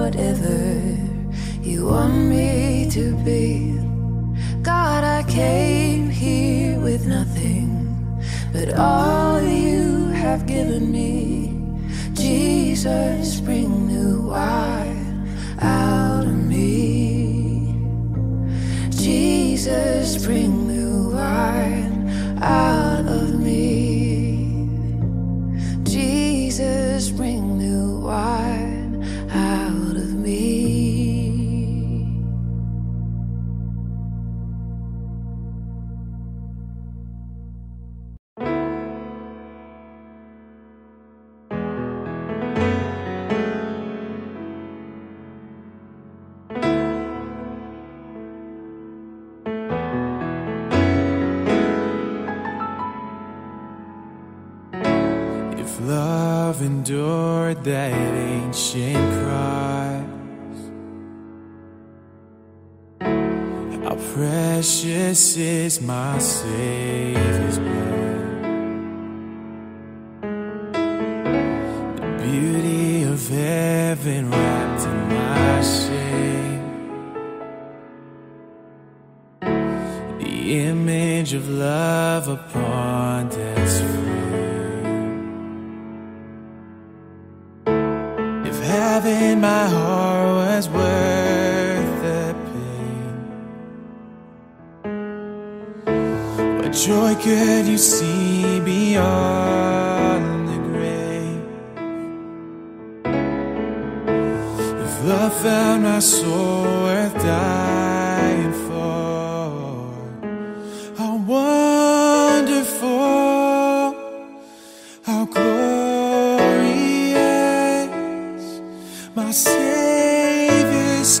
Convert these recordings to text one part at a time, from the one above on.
whatever you want me to be. God, I came here with nothing, but all you have given me. Jesus, bring new wine out of me. Jesus, bring new wine out. Is my Savior's blood. The beauty of heaven wrapped in my shame. The image of love upon Savior's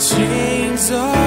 chains are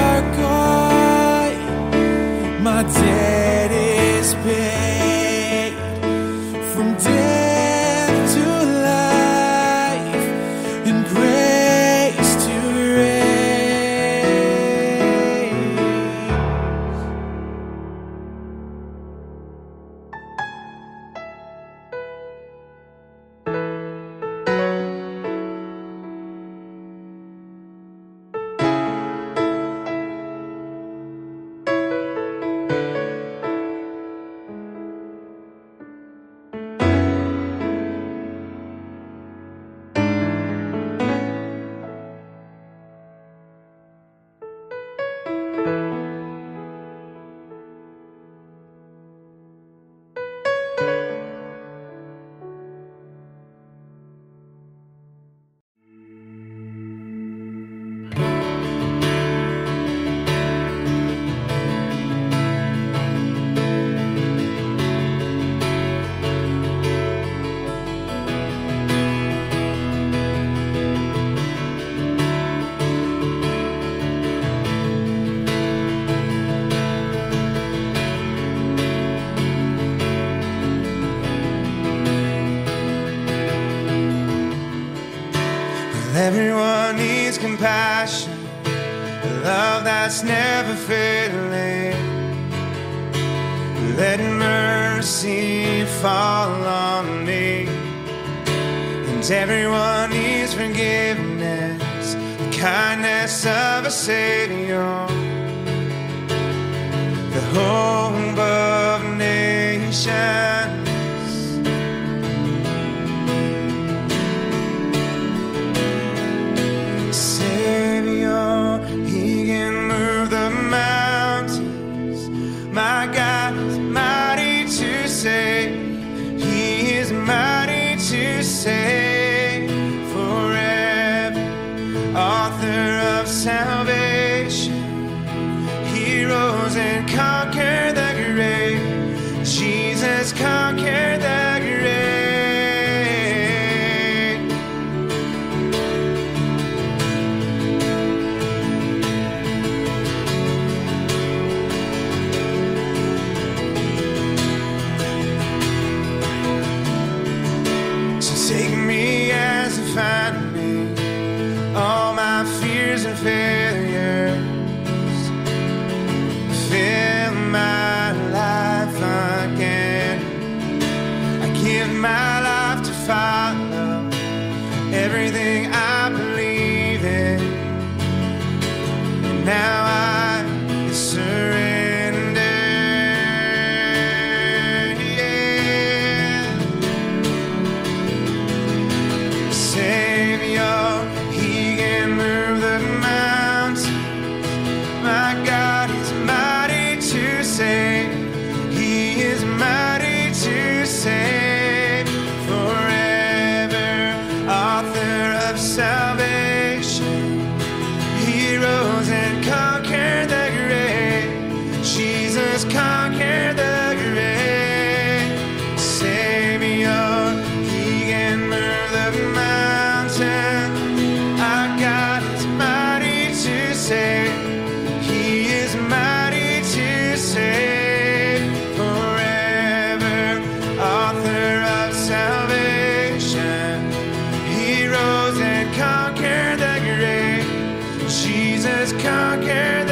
Jesus conquers.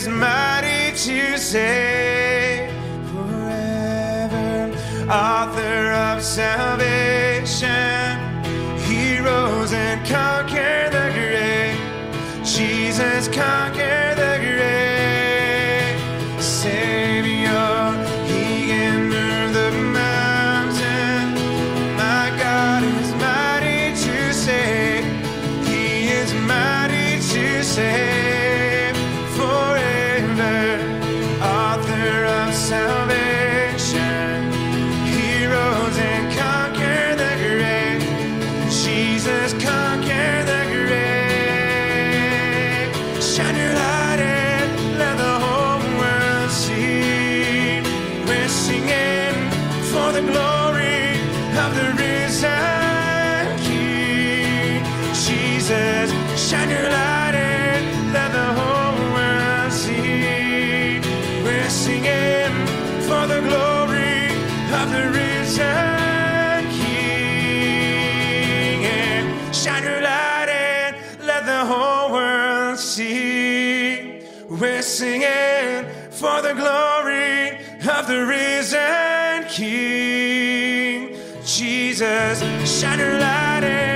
is mighty to save forever, author of salvation. of the risen King. Shine your light and let the whole world see. We're singing for the glory of the risen King. Jesus, shine your light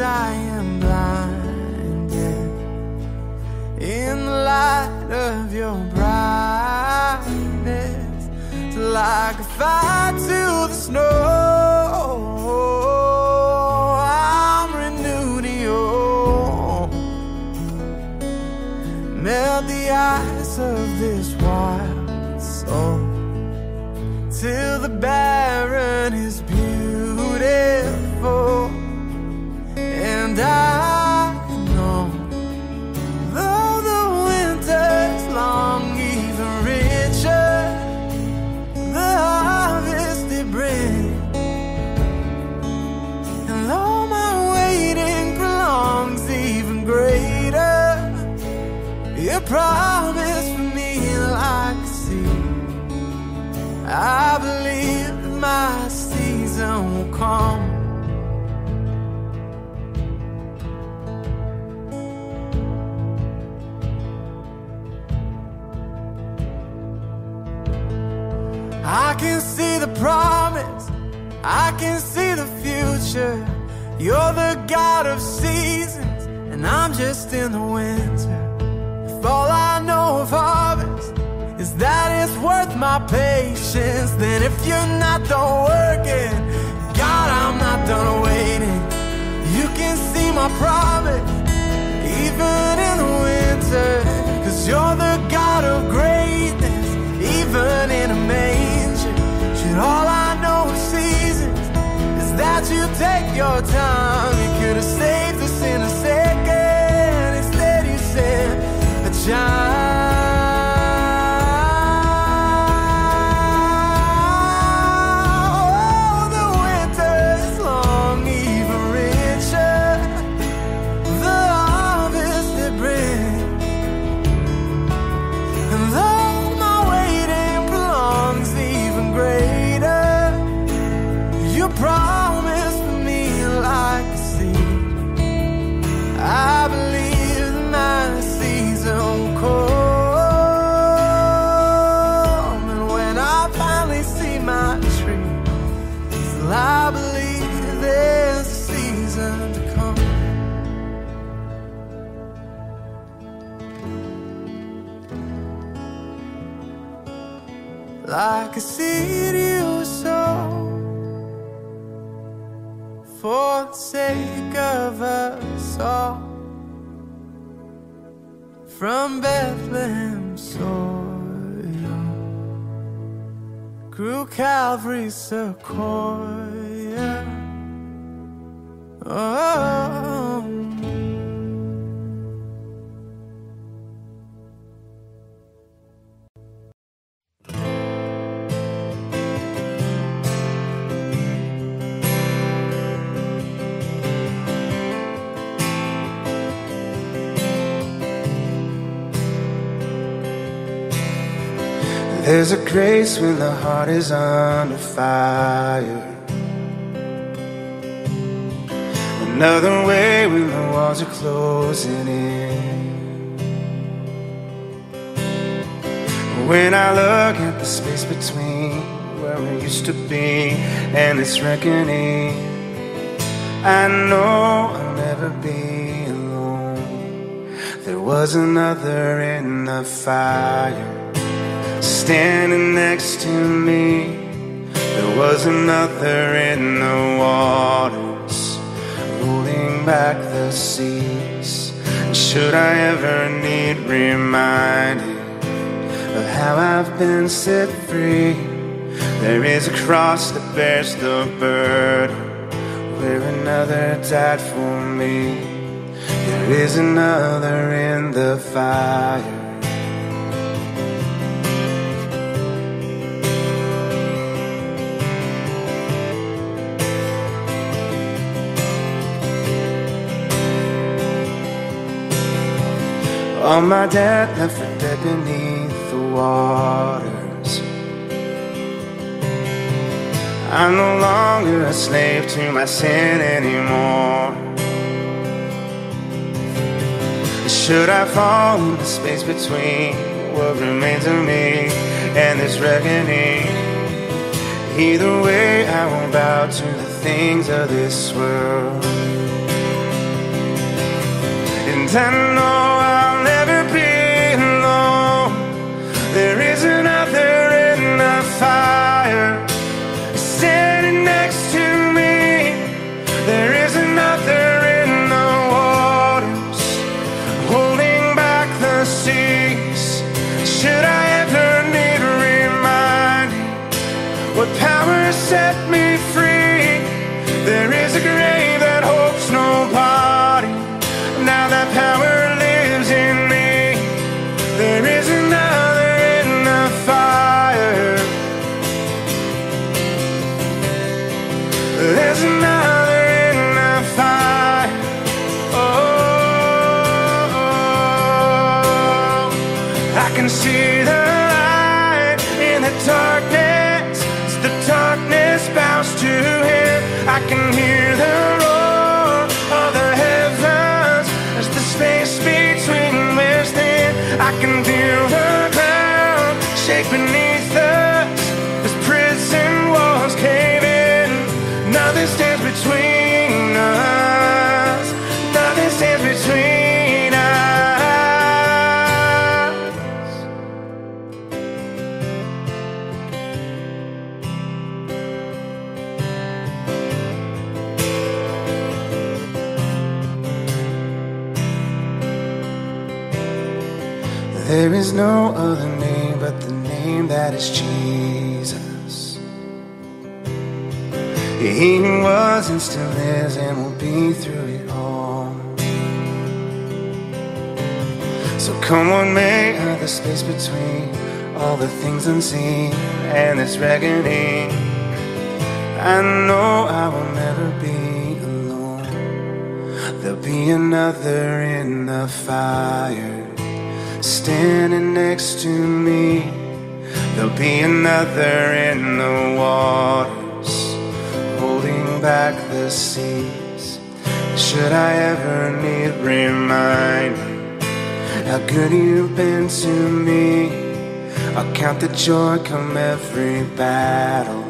I am blinded in the light of your brightness. Like a fire to the snow. I'm renewed in you. Melt the eyes of this wild soul till the barren is And I know, though the winter's long, even richer the harvest it brings. And though my waiting prolongs, even greater, your promise for me like a seed. I believe my season will come. I can see the promise, I can see the future. You're the God of seasons, and I'm just in the winter. If all I know of harvest is that it's worth my patience, then if you're not done working, God, I'm not done waiting. You can see my promise, even in the winter, cause you're the God of greatness, even in a manger. Should all I know of seasons is that you take your time. You could have saved us in a second, instead you sent a child. There's a grace when the heart is under fire. Another way when the walls are closing in. When I look at the space between where we used to be and this reckoning, I know I'll never be alone. There was another in the fire standing next to me. There was another in the waters, holding back the seas. Should I ever need reminding of how I've been set free, there is a cross that bears the burden where another died for me. There is another in the fire. All my dad left for dead beneath the waters. I'm no longer a slave to my sin anymore. Should I fall in the space between what remains of me and this reckoning? Either way, I won't bow to the things of this world. And I know There is no other name but the name that is Jesus. He was and still is and will be through it all. So come on, make the space between all the things unseen and this reckoning. I know I will never be alone. There'll be another in the fire standing next to me. There'll be another in the waters holding back the seas. Should I ever need reminding how good you've been to me? I'll count the joy come every battle.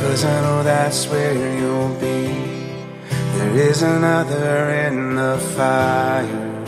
Cause I know that's where you'll be. There is another in the fire.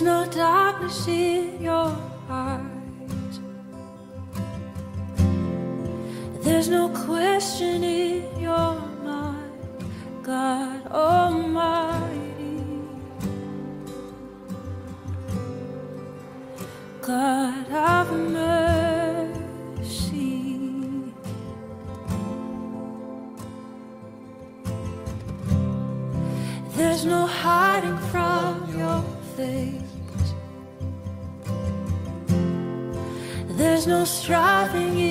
There's no darkness in your eyes. There's no question in your mind, God Almighty. God of mercy. There's no hiding from your face. There's no striving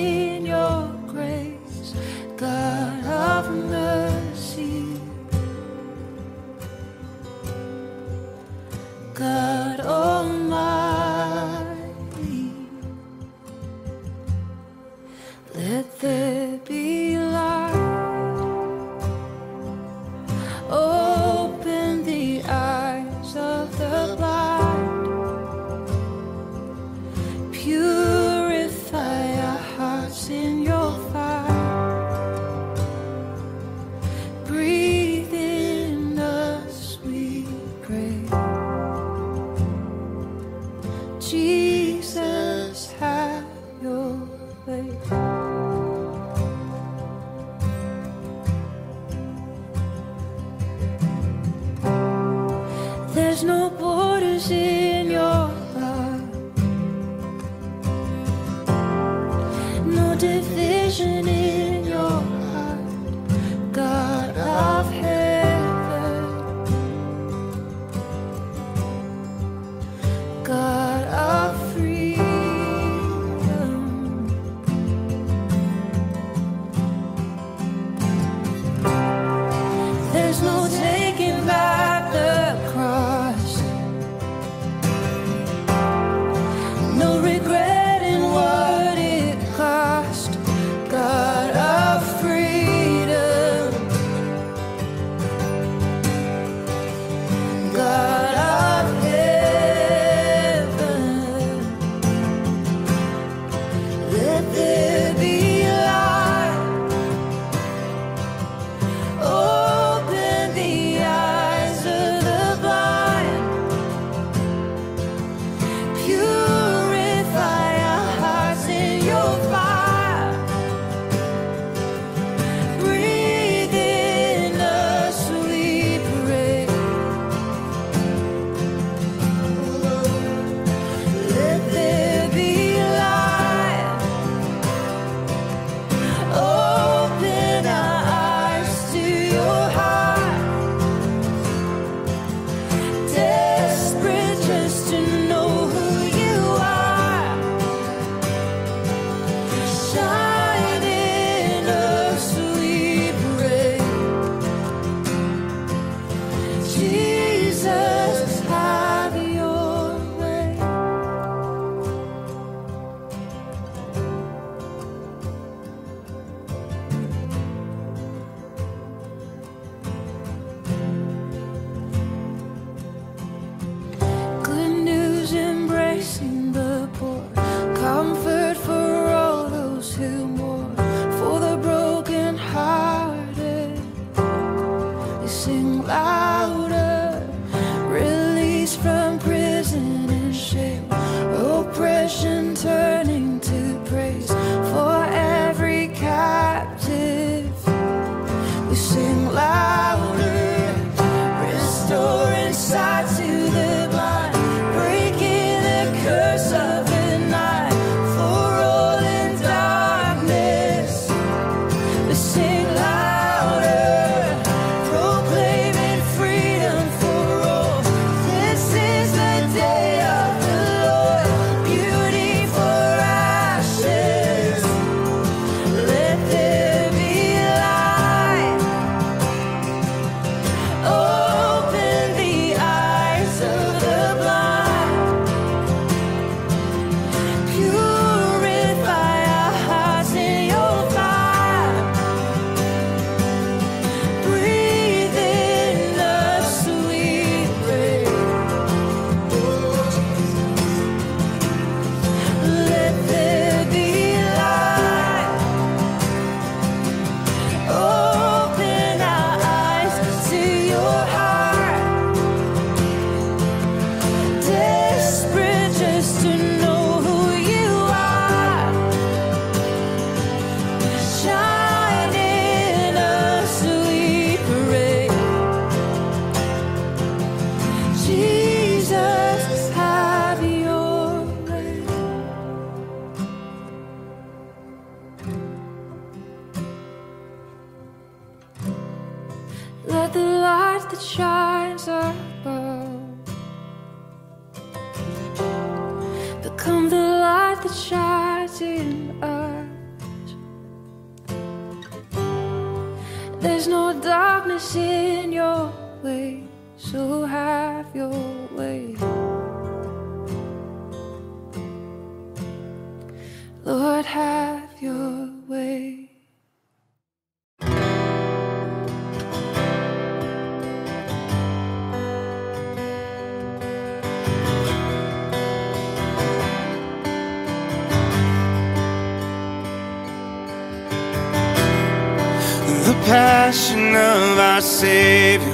Savior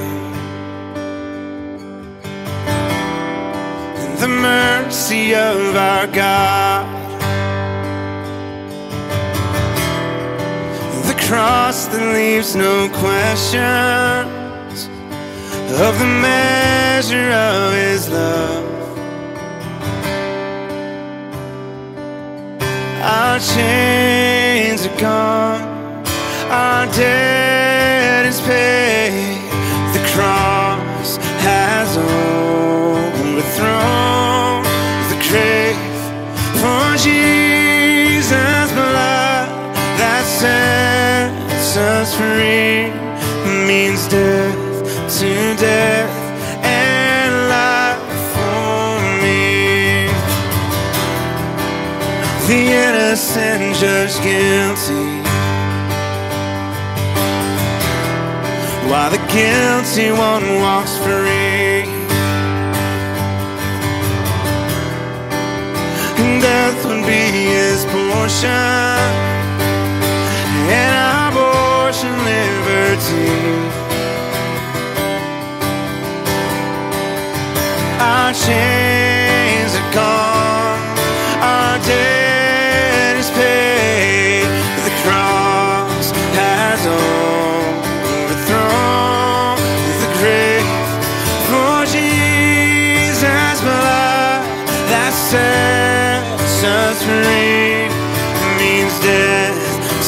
and the mercy of our God. The cross that leaves no questions of the measure of His love. Our chains are gone our is paid. The cross has overthrown the grave. For Jesus' blood that sets us free means death to death and life for me. The innocent judged guilty. Guilty one walks free. And death would be his portion, and our portion liberty. Our chains are gone,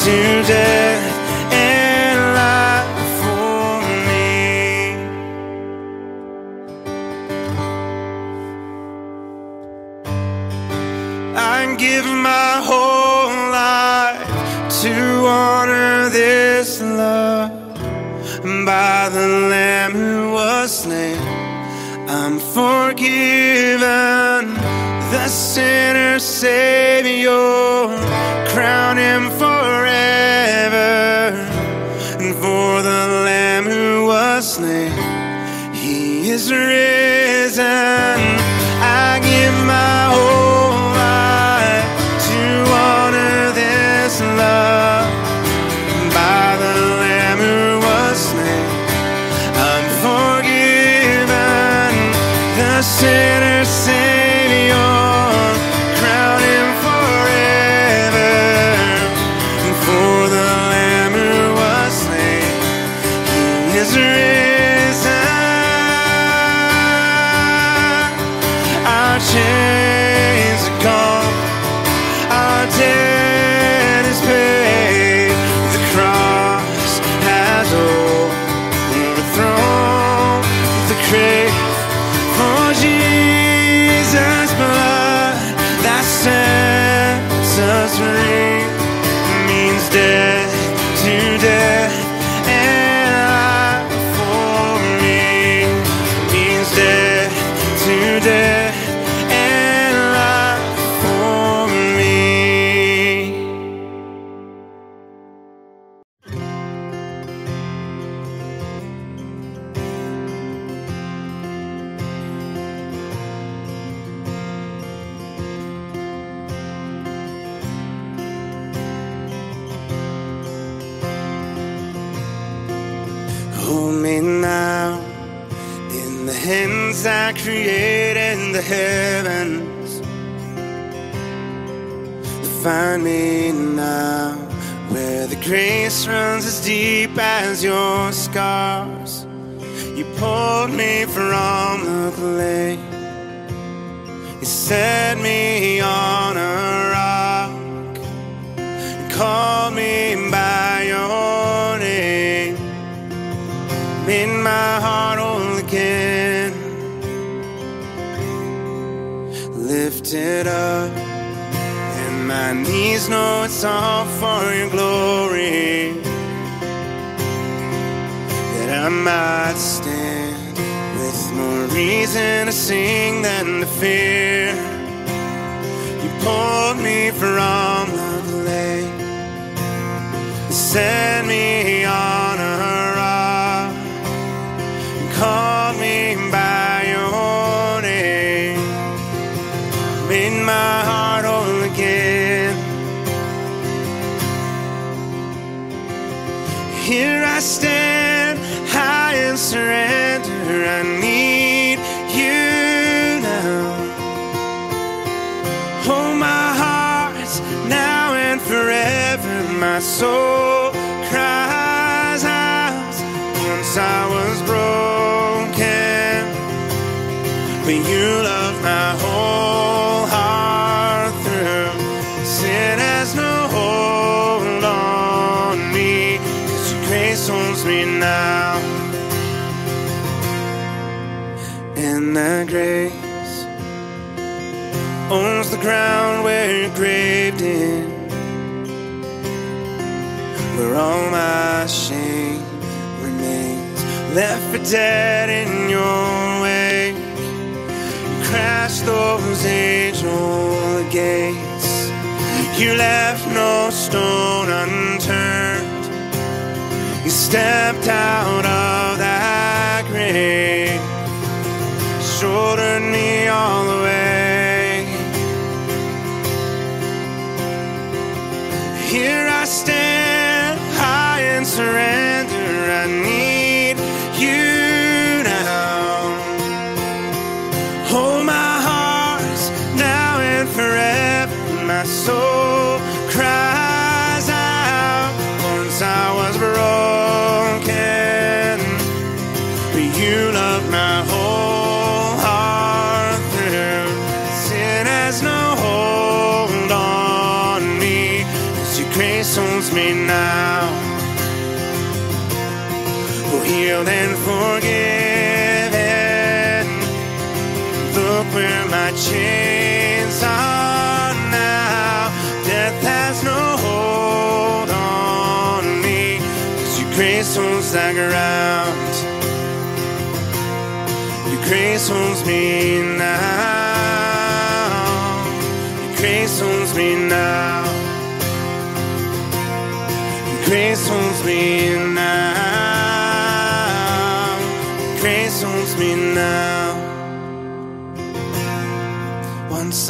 to death and life for me. I give my whole life to honor this love by the Lamb who was slain. I'm forgiven, the sinner Savior, he hands I created the heavens. Find me now where the grace runs as deep as your scars. You pulled me from the clay. You set me on a rock and called me by your name made my heart whole again. Lifted up, and my knees know it's all for your glory. That I might stand with more reason to sing than to fear. You pulled me from the clay, set me on a rock and call me by my heart whole again. Here I stand, high in surrender. I need you now. Hold my heart now and forever. My soul That grace owns the ground where you're graved in where all my shame remains, left for dead in your wake. You crashed those angel gates. You left no stone unturned. You stepped out of that grave, all. Here I stand, chains are now. Death has no hold on me, 'cause your grace owns the ground. Your grace owns me now. Your grace owns me now. Your grace owns me now.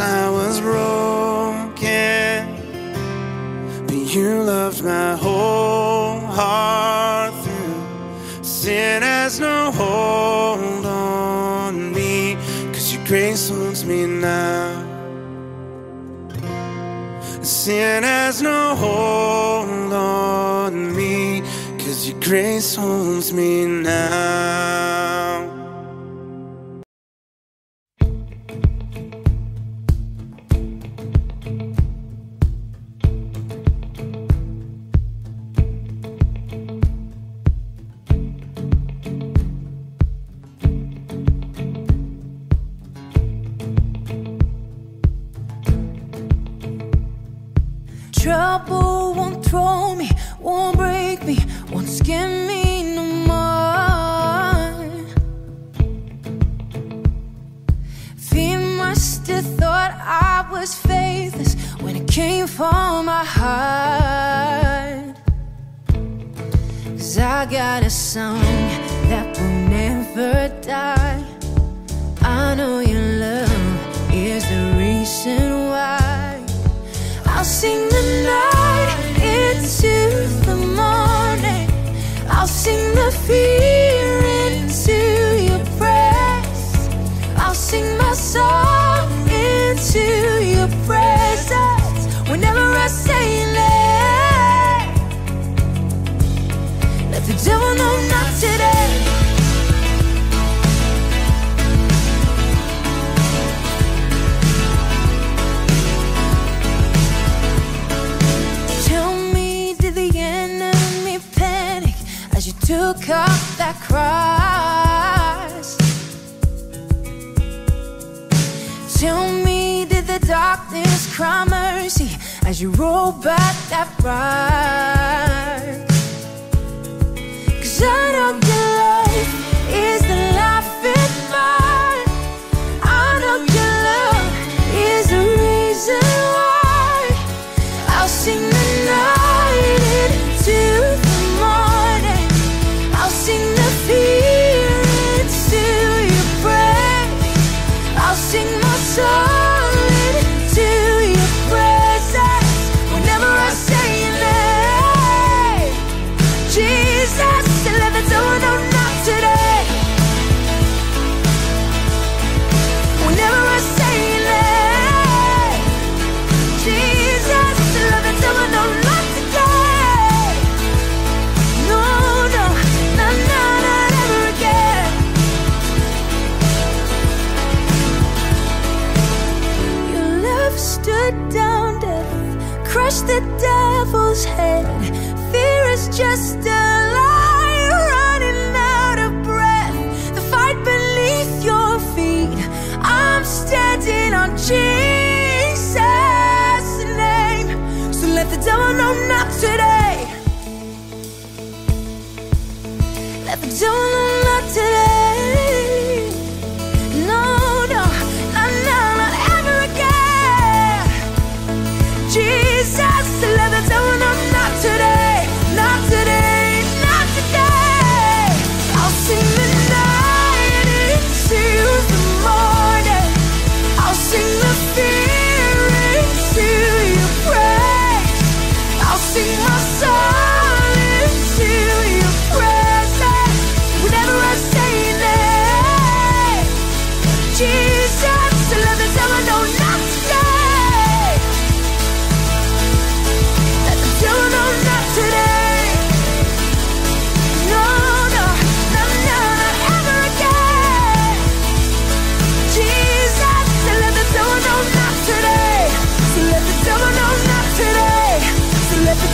I was broken, but you loved my whole heart through. Sin has no hold on me, cause your grace holds me now. Sin has no hold on me, cause your grace holds me now.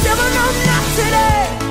Devil know not today.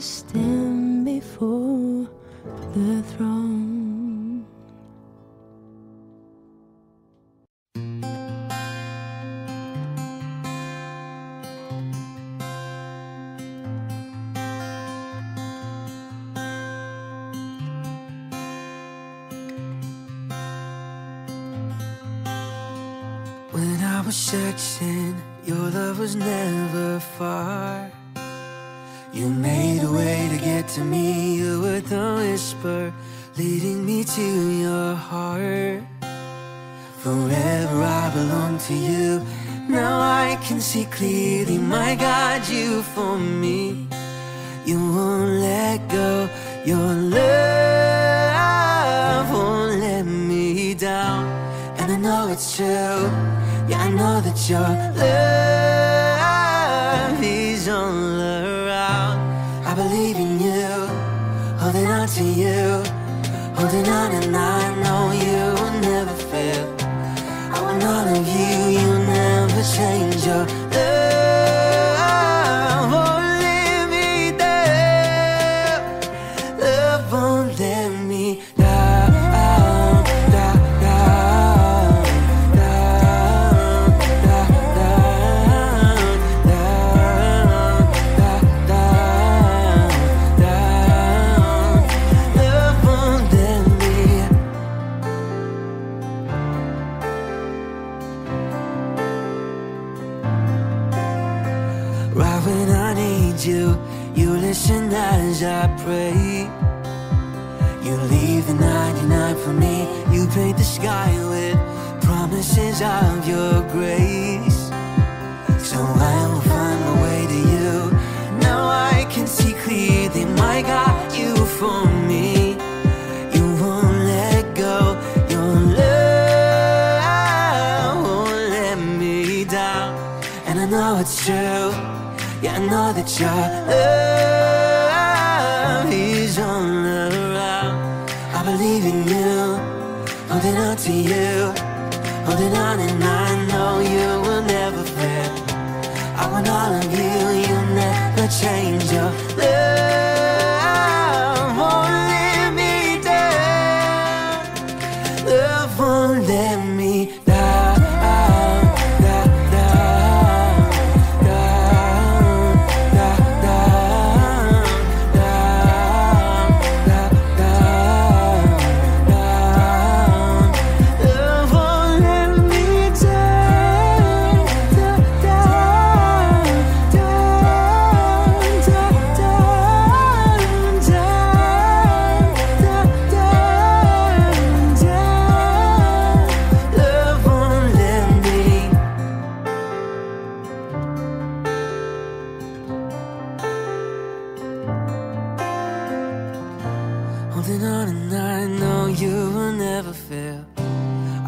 stand before the throne.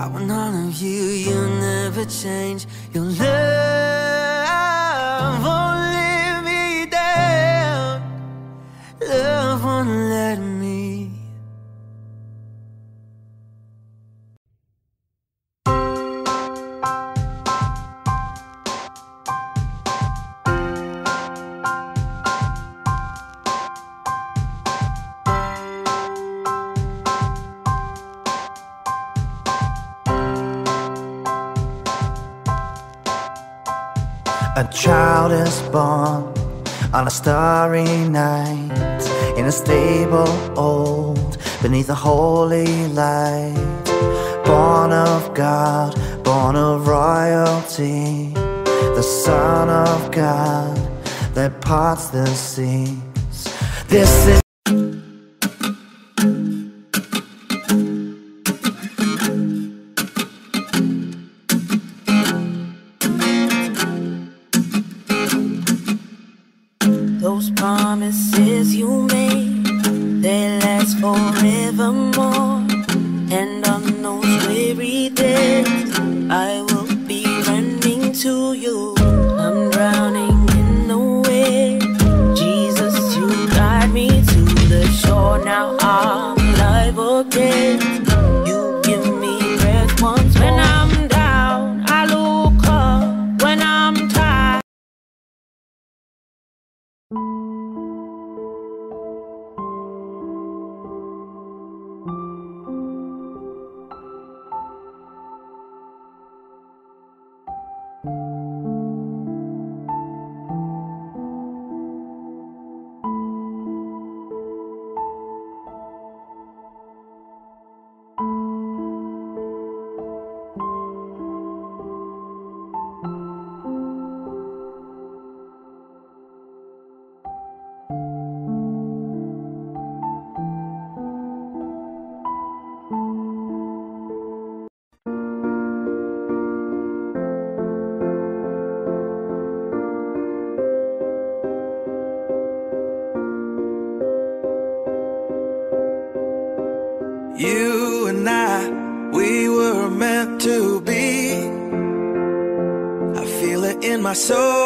I want all of you, you never change your love. a starry night in a stable old beneath a holy light. Born of God, born of royalty, the Son of God that parts the seas. This is my soul.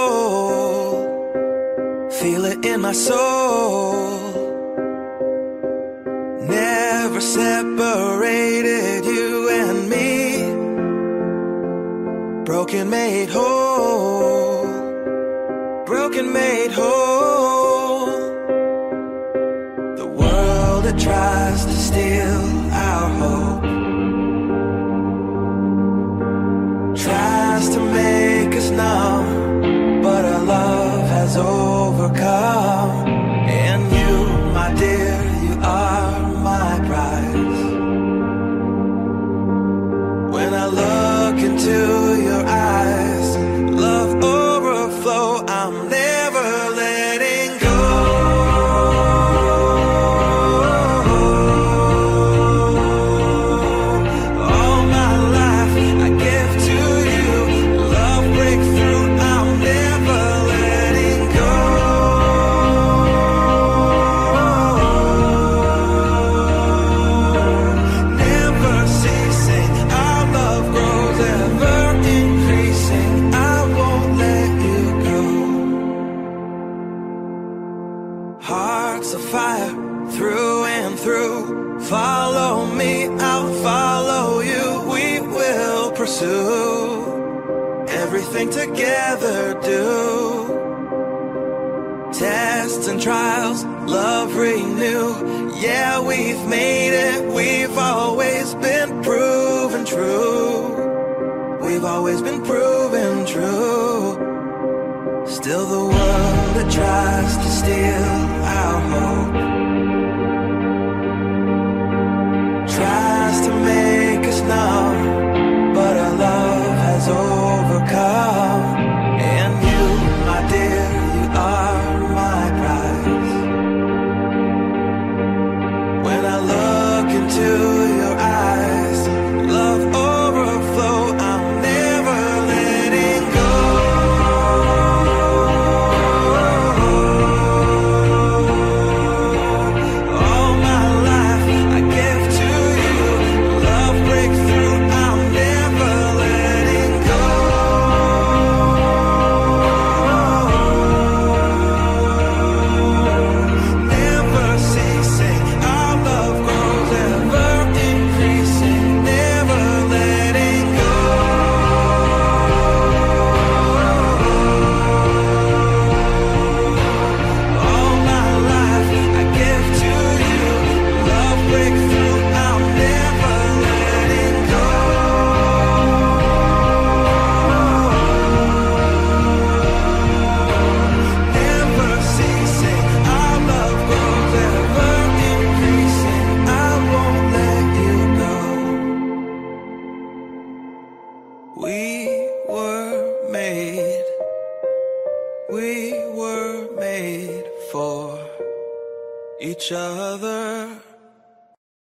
pursue everything together do. Tests and trials love renew. Yeah we've made it. We've always been proven true. We've always been proven true. Still the world that tries to steal.